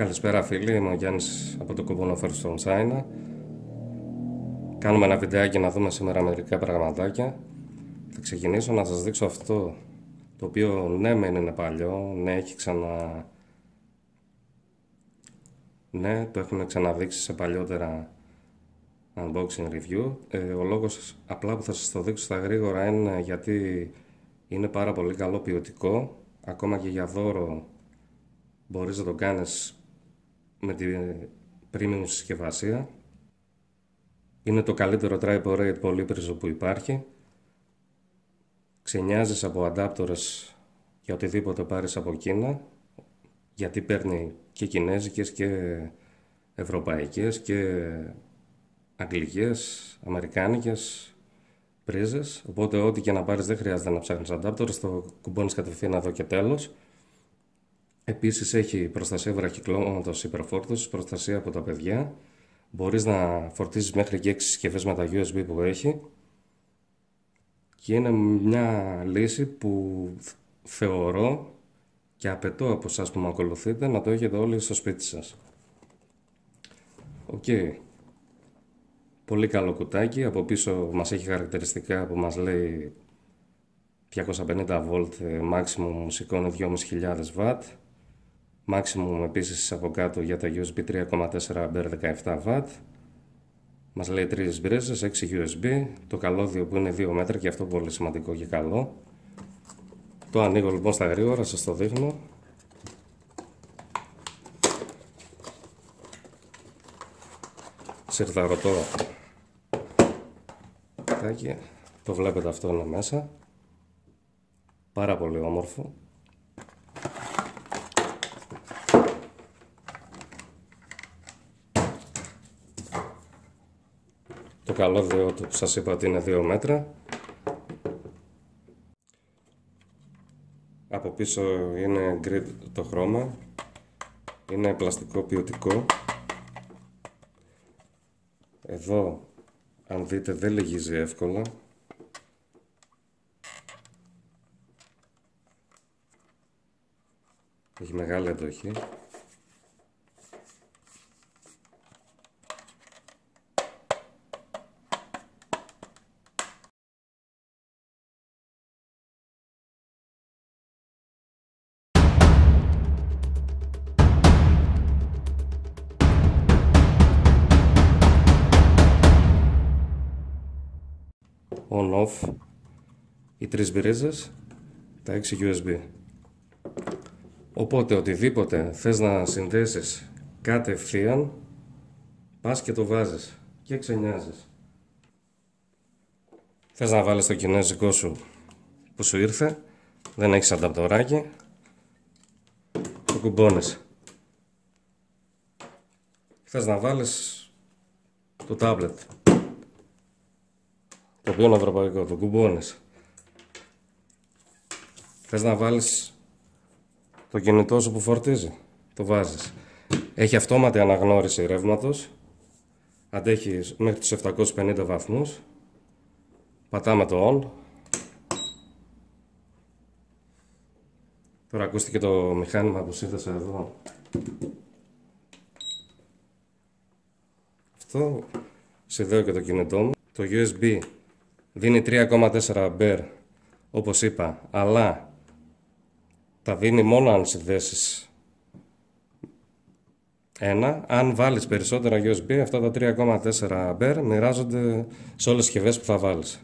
Καλησπέρα φίλοι, είμαι ο Γιάννης από το κουμπόνο First from China. Κάνουμε ένα βιντεάκι να δούμε σήμερα μερικά πραγματάκια. Θα ξεκινήσω να σας δείξω αυτό το οποίο ναι μεν είναι παλιό, ναι έχει ξανα... Ναι, το έχουμε ξαναδείξει σε παλιότερα unboxing review. Ε, ο λόγος απλά που θα σας το δείξω στα γρήγορα είναι γιατί είναι πάρα πολύ καλό ποιοτικό. Ακόμα και για δώρο μπορείς να το κάνεις με την premium συσκευασία. Είναι το καλύτερο tripod rate πολύπριζο που υπάρχει. Ξενιάζεις από αντάπτορες για οτιδήποτε πάρεις από Κίνα γιατί παίρνει και κινέζικες και ευρωπαϊκές και αγγλικές, αμερικάνικες πρίζες οπότε ό,τι και να πάρεις δεν χρειάζεται να ψάχνεις αντάπτορες το κουμπώνεις κατευθείαν εδώ και τέλος Επίσης έχει προστασία βραχυκλώματος υπερφόρτωσης, προστασία από τα παιδιά. Μπορείς να φορτίζεις μέχρι και 6 συσκευές με τα USB που έχει. Και είναι μια λύση που θεωρώ και απαιτώ από εσάς που με ακολουθείτε να το έχετε όλοι στο σπίτι σας. Οκ. Πολύ καλό κουτάκι. Από πίσω μας έχει χαρακτηριστικά που μας λέει 250V maximum σηκώνει 2.500 W Maximum επίσης από κάτω για τα USB 3,4 A 17W. Μας λέει 3 μπρίζες, 6 USB, το καλώδιο που είναι 2 μέτρα και αυτό πολύ σημαντικό και καλό. Το ανοίγω λοιπόν στα γρήγορα, σας το δείχνω. Σιρταρωτό το βλέπετε αυτό είναι μέσα. Πάρα πολύ όμορφο. Καλώδιο του που σας είπα ότι είναι 2 μέτρα. Από πίσω είναι grid το χρώμα. Είναι πλαστικό ποιοτικό. Εδώ, αν δείτε, δεν λυγίζει εύκολα. Έχει μεγάλη εντοχή. On-off οι τρεις μπρίζες, τα 6 USB. Οπότε οτιδήποτε θες να συνδέσεις κατευθείαν, πας και το βάζεις και ξενιάζεις. Θες να βάλεις το κινέζικο σου που σου ήρθε, δεν έχεις ανταπτοράκι, το κουμπώνεις. Θες να βάλεις το tablet το οποίο είναι ευρωπαϊκό, το κουμπώνεις. Θες να βάλεις το κινητό σου που φορτίζει, το βάζεις. Έχει αυτόματη αναγνώριση ρεύματος, αντέχεις μέχρι τους 750 βαθμούς. Πατάμε το on. Τώρα ακούστηκε το μηχάνημα που σύνθεσα εδώ. Αυτό συνδέω και το κινητό μου. Το USB δίνει 3,4 μπέρ όπως είπα αλλά τα δίνει μόνο αν συνδέσεις ένα. Αν βάλεις περισσότερα USB αυτά τα 3,4 μπέρ μοιράζονται σε όλες τις συσκευές που θα βάλεις.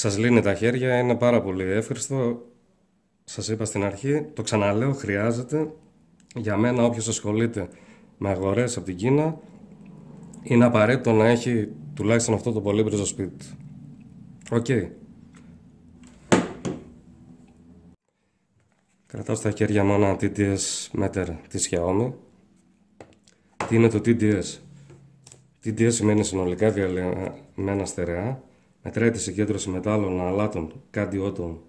Σας λύνει τα χέρια, είναι πάρα πολύ εύχρηστο. Σας είπα στην αρχή, το ξαναλέω, χρειάζεται. Για μένα όποιος ασχολείται με αγορές από την Κίνα, είναι απαραίτητο να έχει τουλάχιστον αυτό το πολύπριζο σπίτι του. Οκ. Κρατάω στα χέρια μου ένα TDS Meter της Xiaomi. Τι είναι το TDS? TDS σημαίνει συνολικά διαλυμένα στερεά Μετράει τη συγκέντρωση μετάλλων, αλάτων, κατιόντων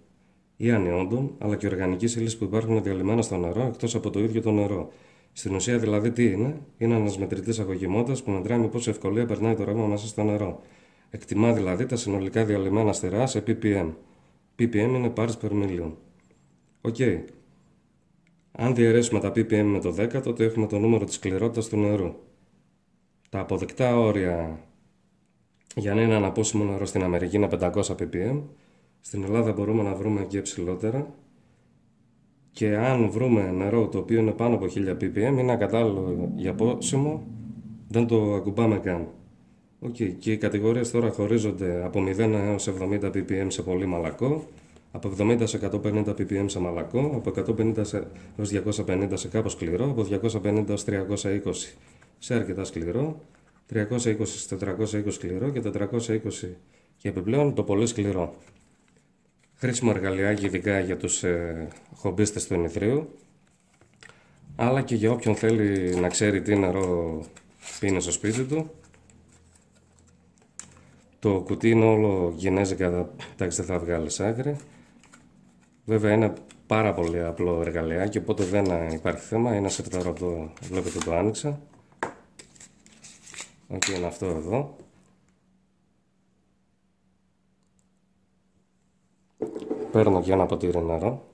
ή ανιόντων, αλλά και οργανικής ύλης που υπάρχουν διαλυμένα στο νερό εκτός από το ίδιο το νερό. Στην ουσία δηλαδή τι είναι, είναι ένας μετρητής αγωγημότητας που μετράει με πόση ευκολία περνάει το ρεύμα μέσα στο νερό. Εκτιμά δηλαδή τα συνολικά διαλυμένα στερεά σε ppm. ppm είναι parts per million. OK. Okay. Αν διαιρέσουμε τα ppm με το 10, τότε έχουμε το νούμερο της σκληρότητας του νερού. Τα αποδεκτά όρια για να είναι αναπόσιμο νερό στην Αμερική είναι 500 ppm. Στην Ελλάδα μπορούμε να βρούμε και ψηλότερα. Και αν βρούμε νερό το οποίο είναι πάνω από 1000 ppm, είναι ακατάλληλο για πόσιμο, δεν το ακουμπάμε καν. Okay. Και οι κατηγορίες τώρα χωρίζονται από 0 έως 70 ppm σε πολύ μαλακό, από 70 σε 150 ppm σε μαλακό, από 150 έως 250 σε κάπως σκληρό, από 250 έως 320 σε αρκετά σκληρό, 320 σε 420 σκληρό και 420 και επιπλέον το πολύ σκληρό. Χρήσιμο εργαλειάκι ειδικά για τους ε, χομπίστες του ενηθρίου, αλλά και για όποιον θέλει να ξέρει τι νερό πίνει στο σπίτι του. Το κουτί είναι όλο γενέζικα, εντάξει δεν θα βγάλει άκρη. Βέβαια είναι πάρα πολύ απλό εργαλειάκι, οπότε δεν υπάρχει θέμα. Είναι συρταρωτό αυτό, βλέπετε το άνοιξα. Οκ, είναι αυτό εδώ. Παίρνω και ένα ποτήρι νερό.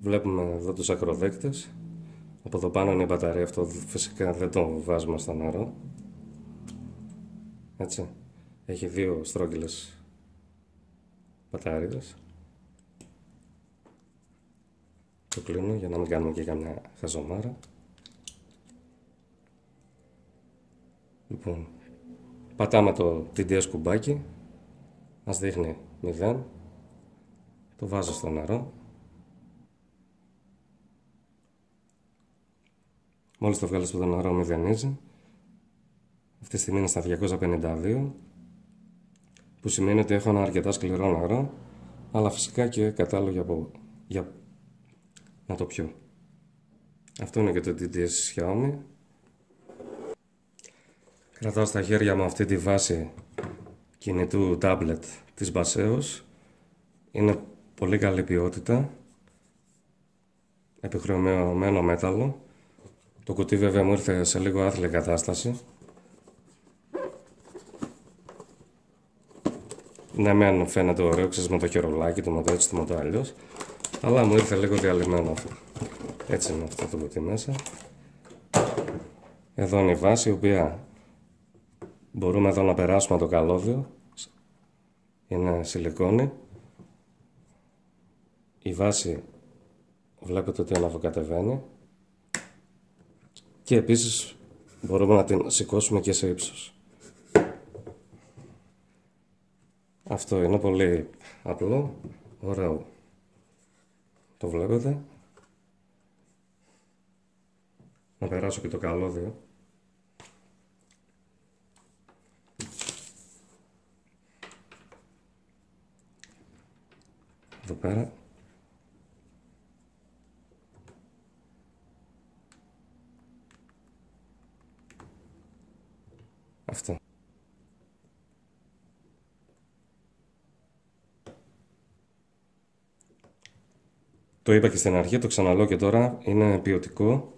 Βλέπουμε εδώ τους ακροδέκτες. Από εδώ πάνω είναι η μπαταρία, αυτό φυσικά δεν το βάζουμε στο νερό. Έτσι. Έχει δύο στρόγγυλες μπαταρίδες. Το κλείνω για να μην κάνουμε και καμιά χαζομάρα. Λοιπόν, πατάμε το TDS κουμπάκι, μας δείχνει 0, το βάζω στο νερό. Μόλις το βγάλω στο νερό μηδενίζει. Αυτή τη στιγμή είναι στα 252, που σημαίνει ότι έχω ένα αρκετά σκληρό νερό, αλλά φυσικά και κατάλληλο για, για να το πιω. Αυτό είναι και το TDS Xiaomi. Κρατάω στα χέρια μου αυτή τη βάση κινητού tablet της Baseos. Είναι πολύ καλή ποιότητα. Επιχρωμένο μέταλλο. Το κουτί βέβαια μου ήρθε σε λίγο άθλια κατάσταση. Ναι, μεν φαίνεται ωραίο, ξέρεις, με το χερολάκι του, με το έτσι, με το αλλιώς. Αλλά μου ήρθε λίγο διαλυμένο αυτό. Έτσι είναι αυτό το κουτί μέσα. Εδώ είναι η βάση, η οποία μπορούμε εδώ να περάσουμε το καλώδιο. Είναι σιλικόνη. Η βάση βλέπετε ότι αναβοκατεβαίνει. Και επίσης μπορούμε να την σηκώσουμε και σε ύψος. Αυτό είναι πολύ απλό, ωραίο. Το βλέπετε. Να περάσω και το καλώδιο. Εδώ πέρα. Αυτό. Το είπα και στην αρχή, το ξαναλέω και τώρα, είναι ποιοτικό.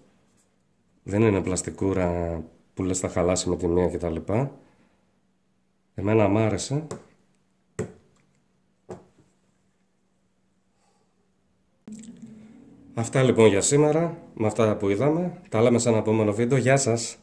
Δεν είναι πλαστικούρα που λες θα χαλάσει με τη μία κτλ. Εμένα μ' άρεσε. Αυτά λοιπόν για σήμερα, με αυτά που είδαμε. Τα λέμε σε ένα επόμενο βίντεο. Γεια σας!